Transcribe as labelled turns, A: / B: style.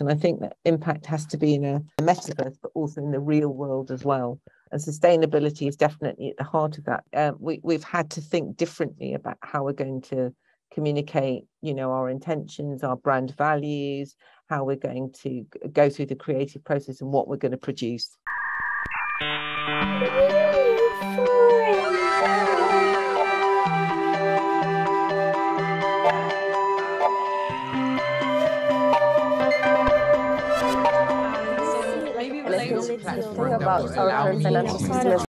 A: And I think that impact has to be in a, a metaverse, but also in the real world as well. And sustainability is definitely at the heart of that. Um, we, we've had to think differently about how we're going to communicate, you know, our intentions, our brand values, how we're going to go through the creative process and what we're going to produce.
B: About our financial system